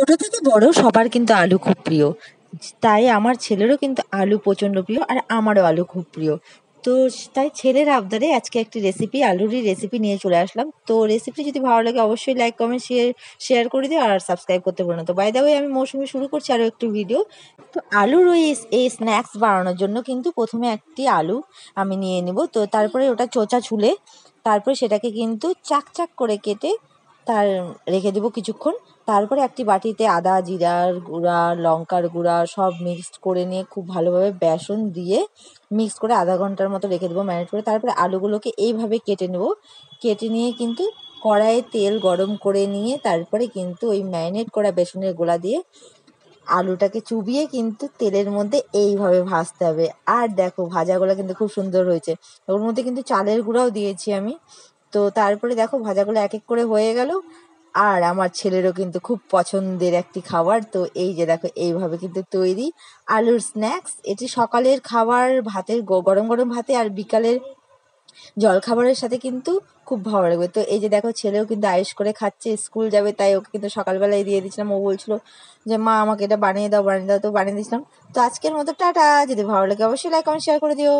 ছোট থেকে বড় সবার কিন্তু আলু খুব প্রিয়। তাই আমার ছেলেরও কিন্তু আলু প্রচণ্ড প্রিয় আর আমারও আলু খুব প্রিয়। তো তাই ছেলের আবদারে আজকে একটি রেসিপি আলুরই রেসিপি নিয়ে চলে আসলাম। তো রেসিপি যদি ভালো লাগে অবশ্যই লাইক কমেন্ট শেয়ার শেয়ার করে দিও আর সাবস্ক্রাইব করতে পারো না। তো বাই দা ওয়ে আমি মৌসুমি শুরু করছি আরও একটু ভিডিও তো আলুর ওই এই স্ন্যাক্স বানানোর জন্য কিন্তু প্রথমে একটি আলু আমি নিয়ে নেব। তো তারপরে ওটা চোচা ছুলে তারপরে সেটাকে কিন্তু চাক চাক করে কেটে তার রেখে দেবো কিছুক্ষণ। তারপরে একটি বাটিতে আদা, জিরার গুঁড়া, লঙ্কার গুঁড়া সব মিক্সড করে নিয়ে খুব ভালোভাবে বেসন দিয়ে মিক্স করে আধা ঘণ্টার মতো রেখে দেবো ম্যারিনেট করে। তারপরে আলুগুলোকে এইভাবে কেটে নেব। কেটে নিয়ে কিন্তু কড়াইয়ে তেল গরম করে নিয়ে তারপরে কিন্তু ওই ম্যারিনেট করা বেসনের গোলা দিয়ে আলুটাকে চুবিয়ে কিন্তু তেলের মধ্যে এইভাবে ভাজতে হবে। আর দেখো, ভাজাগুলো কিন্তু খুব সুন্দর হয়েছে। ওর মধ্যে কিন্তু চালের গুঁড়াও দিয়েছি আমি। তো তারপরে দেখো ভাজাগুলো এক এক করে হয়ে গেল। আর আমার ছেলেরও কিন্তু খুব পছন্দের একটি খাবার। তো এই যে দেখো, এইভাবে কিন্তু তৈরি। আলুর স্ন্যাক্স এটি সকালের খাবার, ভাতের গরম গরম ভাতে আর বিকালের জলখাবারের সাথে কিন্তু খুব ভালো লাগবে। তো এই যে দেখো, ছেলেও কিন্তু আয়েস করে খাচ্ছে, স্কুল যাবে, তাই ওকে কিন্তু সকালবেলায় দিয়ে দিয়েছিলাম। ও বলছিল যে, মা, আমাকে এটা বানিয়ে দাও বানিয়ে দাও। তো বানিয়ে দিয়েছিলাম। তো আজকের মতো টাটা। যদি ভালো লাগে অবশ্যই লাইক কমেন্ট শেয়ার করে দিও।